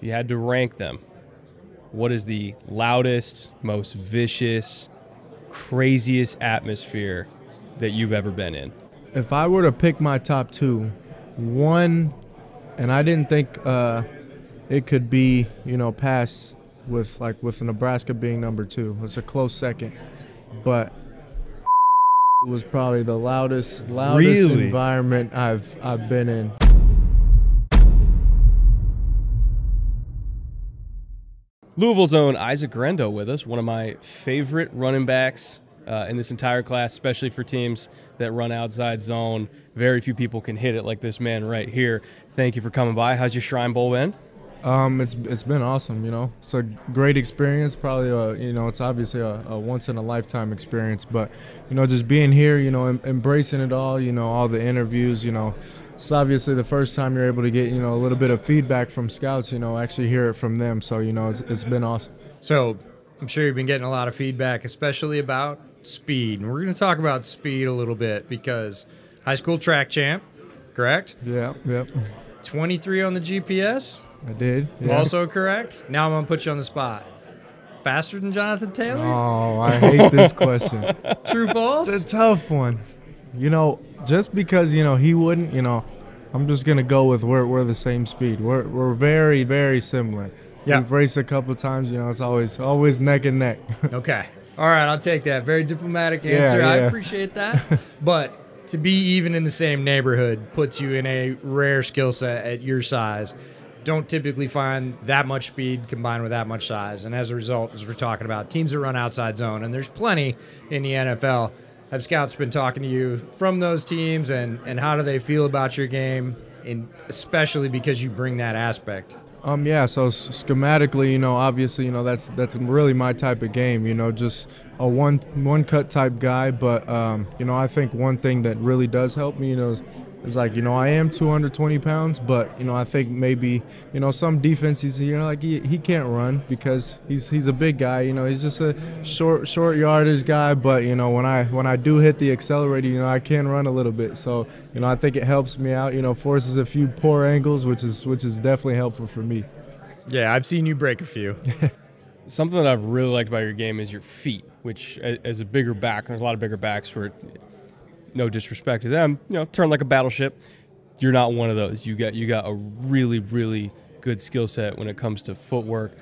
you had to rank them, what is the loudest, most vicious, craziest atmosphere that you've ever been in? If I were to pick my top two, one, and I didn't think uh, it could be, you know, pass with like with Nebraska being number two. It's a close second, but it was probably the loudest, loudest Really? environment I've I've been in. Louisville's own Isaac Guerendo with us, one of my favorite running backs uh, in this entire class, especially for teams that run outside zone. Very few people can hit it like this man right here. Thank you for coming by. How's your Shrine Bowl been? Um, it's it's been awesome. You know, it's a great experience. Probably, a, you know, it's obviously a, a once in a lifetime experience. But you know, just being here, you know, em- embracing it all. You know, all the interviews. You know, it's obviously the first time you're able to get you know a little bit of feedback from scouts. You know, actually hear it from them. So you know, it's it's been awesome. So I'm sure you've been getting a lot of feedback, especially about speed. And we're going to talk about speed a little bit because high school track champ, correct? Yeah, yep. 23 on the GPS, I did. Yeah. also correct. Now I'm going to put you on the spot. Faster than Jonathan Taylor? Oh, I hate this question. True, false? It's a tough one. You know, just because you know he wouldn't, you know, I'm just gonna go with we're we're the same speed. We're we're very very similar. Yeah. We've raced a couple of times. You know, it's always always neck and neck. Okay. All right, I'll take that. Very diplomatic Yeah, answer. I appreciate that. but to be even in the same neighborhood puts you in a rare skill set at your size. Don't typically find that much speed combined with that much size. And as a result, as we're talking about, teams that run outside zone, and there's plenty in the NFL. Have scouts been talking to you from those teams, and, and how do they feel about your game, and especially because you bring that aspect? Um, yeah. So schematically, you know, obviously, you know, that's that's really my type of game. You know, just a one one cut type guy. But um, you know, I think one thing that really does help me, you know, is like you know, I am 220 pounds, but you know, I think maybe you know some defenses, you know, like he, he can't run because he's he's a big guy. You know, he's just a short short yardage guy. But you know, when I when I do hit the accelerator, you know, I can run a little bit. So you know, I think it helps me out. You know, forces a few poor angles, which is which is definitely helpful for me. Yeah, I've seen you break a few. Something that I've really liked about your game is your feet, which a- as a bigger back, there's a lot of bigger backs where, no disrespect to them, you know, turn like a battleship. You're not one of those. You got you got a really really good skill set when it comes to footwork,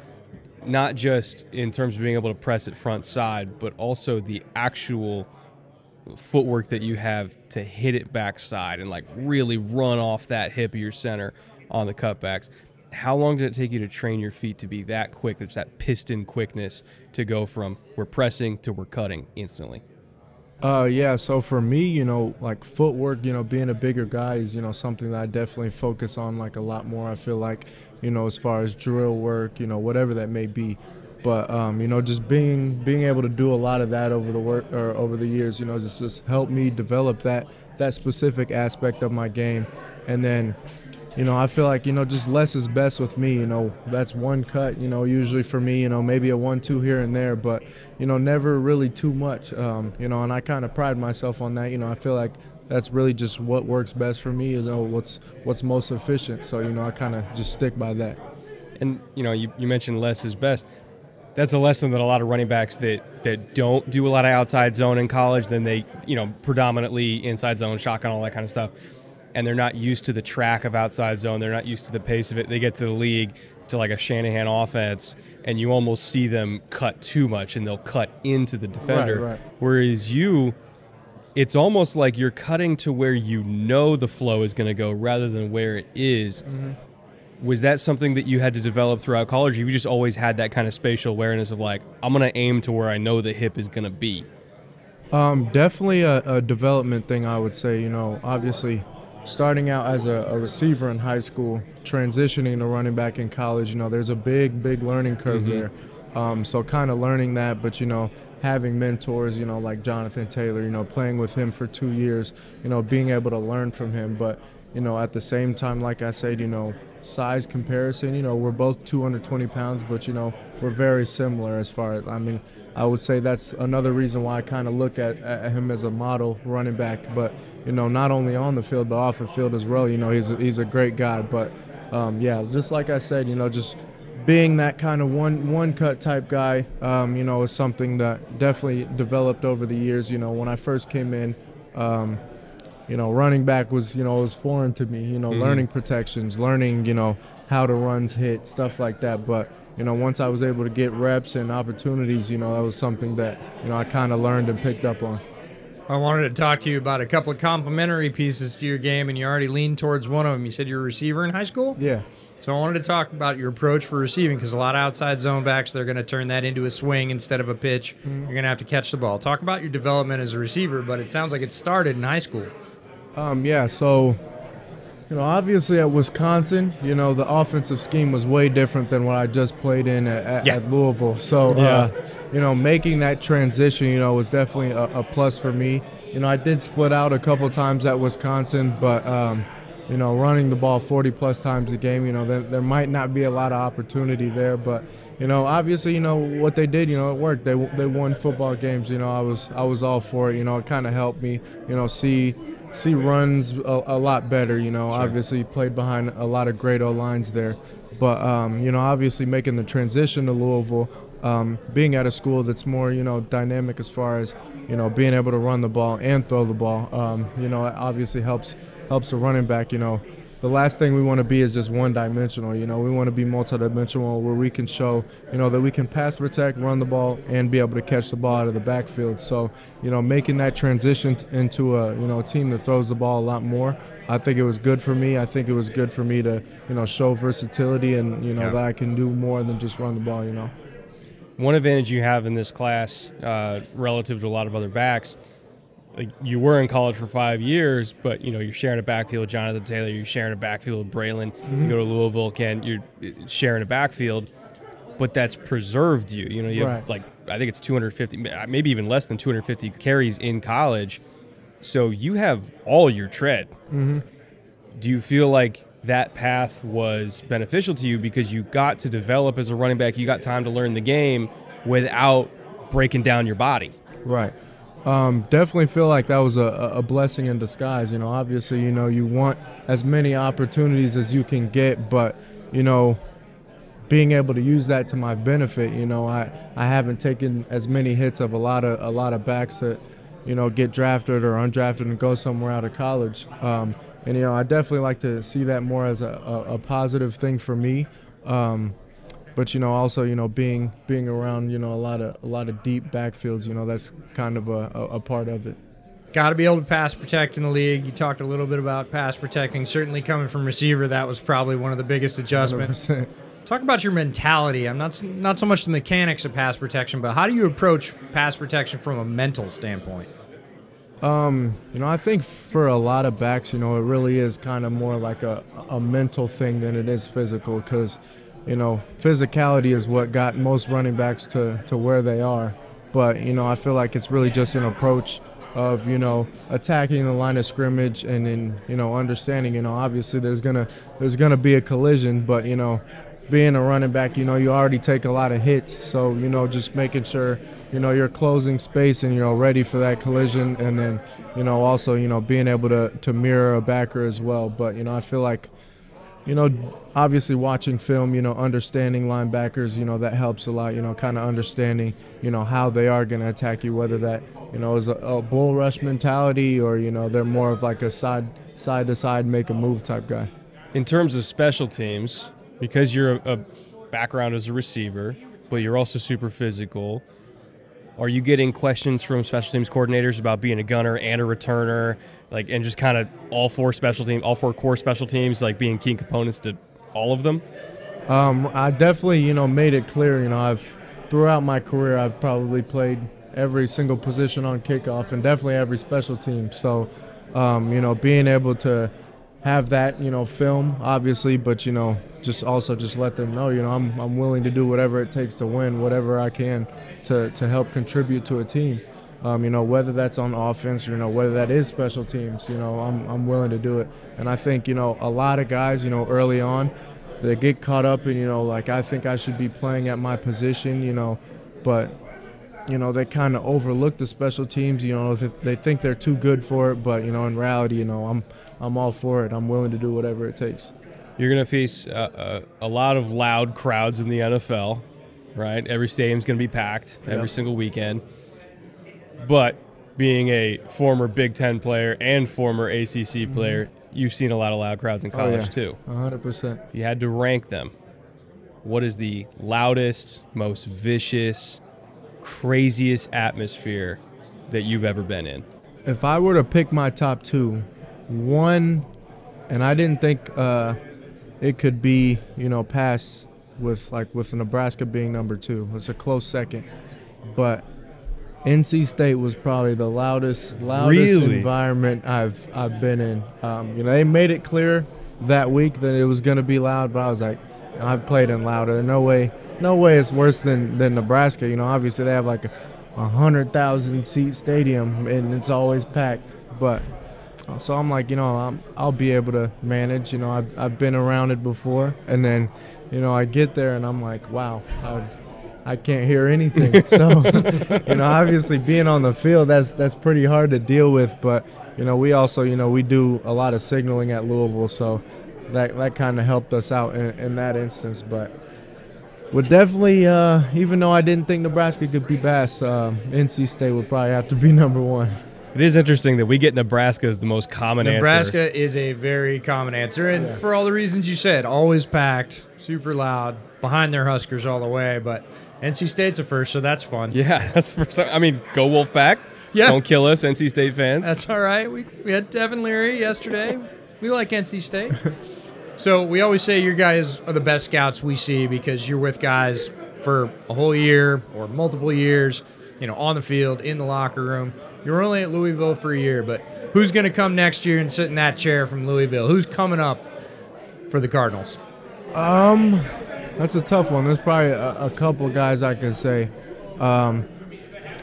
not just in terms of being able to press it front side, but also the actual footwork that you have to hit it backside and like really run off that hip of your center on the cutbacks. How long did it take you to train your feet to be that quick? There's that piston quickness to go from we're pressing to we're cutting instantly. Uh, yeah. So for me, you know, like footwork, you know, being a bigger guy is, you know, something that I definitely focus on like a lot more. I feel like, you know, as far as drill work, you know, whatever that may be. But um, you know, just being being able to do a lot of that over the work or over the years, you know, just just helped me develop that that specific aspect of my game. And then, you know, I feel like, you know, just less is best with me. You know, that's one cut, you know, usually for me, you know, maybe a one, two here and there, but, you know, never really too much. Um, you know, and I kind of pride myself on that. You know, I feel like that's really just what works best for me, you know, what's what's most efficient. So, you know, I kind of just stick by that. And you know, you, you mentioned less is best. That's a lesson that a lot of running backs that that don't do a lot of outside zone in college, then they you know predominantly inside zone, shotgun, all that kind of stuff, and they're not used to the track of outside zone. They're not used to the pace of it. They get to the league to like a Shanahan offense, and you almost see them cut too much, and they'll cut into the defender. right. Whereas you, it's almost like you're cutting to where you know the flow is going to go rather than where it is. Was that something that you had to develop throughout college? Or you just always had that kind of spatial awareness of like, I'm going to aim to where I know the hip is going to be. Um, definitely a, a development thing, I would say. You know, obviously, starting out as a, a receiver in high school, transitioning to running back in college, you know, there's a big, big learning curve there. Um, so kind of learning that, but you know, having mentors, you know, like Jonathan Taylor, you know, playing with him for two years, you know, being able to learn from him. But you know, at the same time, like I said, you know, size comparison, you know, we're both 220 pounds, but you know, we're very similar as far as I mean. I would say that's another reason why I kind of look at, at him as a model running back. But you know, not only on the field but off the field as well. You know, he's a, he's a great guy. But um, yeah, just like I said, you know, just being that kind of one one cut type guy, um, you know, is something that definitely developed over the years. You know, when I first came in, um, you know, running back was you know was foreign to me. You know, Mhm. learning protections, learning you know how to runs hit, stuff like that. But you know, once I was able to get reps and opportunities, you know, that was something that you know I kind of learned and picked up on. I wanted to talk to you about a couple of complementary pieces to your game, and you already leaned towards one of them. You said you're a receiver in high school. Yeah. So I wanted to talk about your approach for receiving because a lot of outside zone backs they're going to turn that into a swing instead of a pitch. You're going to have to catch the ball. Talk about your development as a receiver, but it sounds like it started in high school. Um, yeah, so you know, obviously at Wisconsin, you know, the offensive scheme was way different than what I just played in at, at, Yeah. at Louisville. So, Yeah. uh, you know, making that transition, you know, was definitely a, a plus for me. You know, I did split out a couple times at Wisconsin, but um, you know, running the ball 40 plus times a game, you know, there, there might not be a lot of opportunity there, but you know, obviously, you know what they did, you know, it worked. They they won football games. You know, I was I was all for it. You know, it kind of helped me, you know, see see runs a, a lot better. You know, obviously played behind a lot of great O lines there, but um, you know, obviously making the transition to Louisville. Um, being at a school that's more, you know, dynamic as far as, you know, being able to run the ball and throw the ball, um, you know, obviously helps helps a running back. You know, the last thing we want to be is just one dimensional. You know, we want to be multidimensional where we can show, you know, that we can pass protect, run the ball, and be able to catch the ball out of the backfield. So, you know, making that transition into a, you know, team that throws the ball a lot more, I think it was good for me. I think it was good for me to, you know, show versatility and, you know, Yeah. that I can do more than just run the ball, you know. One advantage you have in this class uh, relative to a lot of other backs, like you were in college for five years, but you know you're sharing a backfield with Jonathan Taylor, you're sharing a backfield with Braelon. You mm-hmm. go to Louisville, Ken, you're sharing a backfield, but that's preserved you. You know, you have Right. like I think it's 250, maybe even less than 250 carries in college, so you have all your tread. Mm-hmm. Do you feel like that path was beneficial to you because you got to develop as a running back, you got time to learn the game without breaking down your body? Right. Um, definitely feel like that was a, a blessing in disguise. You know, obviously, you know, you want as many opportunities as you can get, but, you know, being able to use that to my benefit, you know, I, I haven't taken as many hits of a lot of a lot of backs that, you know, get drafted or undrafted and go somewhere out of college. Um, and you know, I definitely like to see that more as a, a, a positive thing for me. Um, but you know also you know being being around you know a lot of a lot of deep backfields you know that's kind of a, a, a part of it Got to be able to pass protect in the league. You talked a little bit about pass protecting. Certainly coming from receiver, that was probably one of the biggest adjustments. 100%. Talk about your mentality. I'm not not so much the mechanics of pass protection, but how do you approach pass protection from a mental standpoint? Um, you know, I think for a lot of backs, you know, it really is kind of more like a, a mental thing than it is physical because, you know, physicality is what got most running backs to, to where they are. But, you know, I feel like it's really just an approach of, you know, attacking the line of scrimmage and then, you know, understanding, you know, obviously there's to there's to be a collision, but, you know, being a running back, you know, you already take a lot of hits. So, you know, just making sure, you know, you're closing space and you're ready for that collision. And then, you know, also, you know, being able to, to mirror a backer as well. But, you know, I feel like, you know, obviously watching film, you know, understanding linebackers, you know, that helps a lot, you know, kind of understanding, you know, how they are going to attack you, whether that, you know, is a, a bull rush mentality or, you know, they're more of like a side, side to side, make a move type guy. In terms of special teams, because you're a, a background as a receiver, but you're also super physical. Are you getting questions from special teams coordinators about being a gunner and a returner, like, and just kind of all four special team, all four core special teams, like being key components to all of them? Um, I definitely, you know, made it clear. You know, I've throughout my career, I've probably played every single position on kickoff and definitely every special team. So, um, you know, being able to have that, you know, film obviously, but you know, just also just let them know, you know, I'm I'm willing to do whatever it takes to win, whatever I can to to help contribute to a team. Um, you know, whether that's on offense, you know, whether that is special teams, you know, I'm I'm willing to do it. And I think, you know, a lot of guys, you know, early on, they get caught up in, you know, like I think I should be playing at my position, you know, but you know, they kind of overlook the special teams, you know, if they think they're too good for it, but you know, in reality, you know, I'm I'm all for it. I'm willing to do whatever it takes. You're going to face uh, a, a, lot of loud crowds in the NFL, right? Every stadium's going to be packed every yep. single weekend. But being a former Big Ten player and former ACC mm-hmm. player, you've seen a lot of loud crowds in college oh, yeah. too. 100%. You had to rank them. What is the loudest, most vicious, craziest atmosphere that you've ever been in? If I were to pick my top two, one, and I didn't think uh, it could be, you know, pass with like with Nebraska being number two. It's a close second, but NC State was probably the loudest, loudest really? environment I've I've been in. Um, you know, they made it clear that week that it was going to be loud, but I was like, I've played in louder. No way, no way it's worse than than Nebraska. You know, obviously they have like a, a hundred thousand seat stadium and it's always packed, but. So I'm like, you know, I'm, I'll be able to manage. You know, I've, I've been around it before, and then, you know, I get there and I'm like, wow, I I can't hear anything. So, you know, obviously being on the field, that's that's pretty hard to deal with. But you know, we also, you know, we do a lot of signaling at Louisville, so that that kind of helped us out in, in, that instance. But would definitely, uh, even though I didn't think Nebraska could be best, uh, NC State would probably have to be number one. It is interesting that we get Nebraska as the most common answer. Nebraska answer. is a very common answer, and yeah. for all the reasons you said, always packed, super loud, behind their Huskers all the way. But NC State's a first, so that's fun. Yeah, that's the first time. I mean, go Wolfpack. Yeah. Don't kill us, NC State fans. That's all right. We, we had Devin Leary yesterday. we like NC State. so we always say your guys are the best scouts we see because you're with guys for a whole year or multiple years, you know, on the field, in the locker room. You're only at Louisville for a year, but who's going to come next year and sit in that chair from Louisville? Who's coming up for the Cardinals? Um, that's a tough one. There's probably a, a couple guys I could say. Um,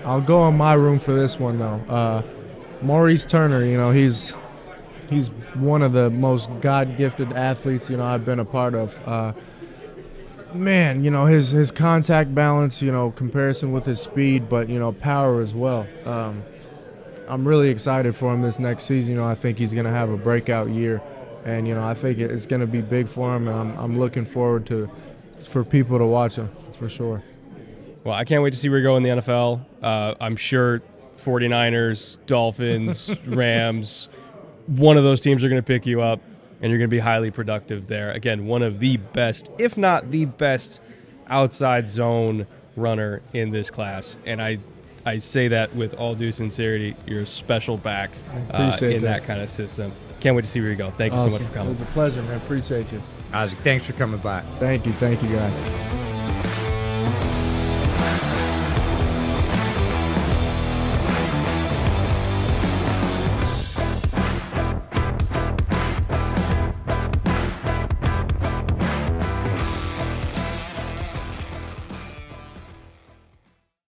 I'll go in my room for this one though. Uh, Maurice Turner, you know, he's he's one of the most God-gifted athletes you know I've been a part of. Uh, man, you know his his contact balance, you know, comparison with his speed, but you know power as well. Um, I'm really excited for him this next season. You know, I think he's going to have a breakout year, and you know I think it's going to be big for him, and I'm I'm looking forward to for people to watch him for sure. Well, I can't wait to see where you go in the NFL. Uh, I'm sure 49ers, Dolphins, Rams, one of those teams are going to pick you up, and you're going to be highly productive there. Again, one of the best, if not the best, outside zone runner in this class. And I, I say that with all due sincerity. You're a special back uh, in that. that. kind of system. Can't wait to see where you go. Thank awesome. you so much for coming. It was a pleasure, man. Appreciate you. Isaac, thanks for coming by. Thank you. Thank you, guys.